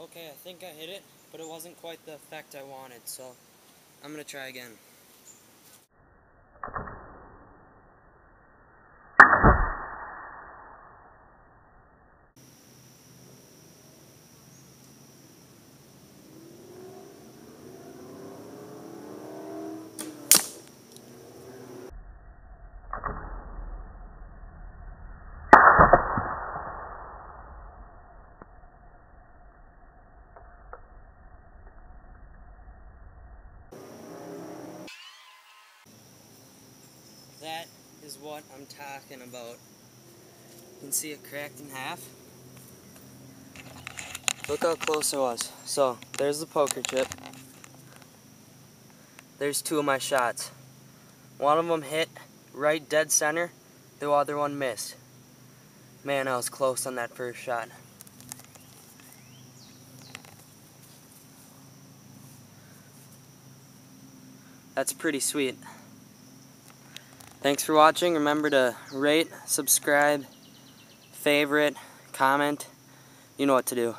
Okay, I think I hit it, but it wasn't quite the effect I wanted, so I'm gonna try again. That is what I'm talking about. You can see it cracked in half. Look how close it was. So, there's the poker chip. There's two of my shots. One of them hit right dead center. The other one missed. Man, I was close on that first shot. That's pretty sweet. Thanks for watching. Remember to rate, subscribe, favorite, comment. You know what to do.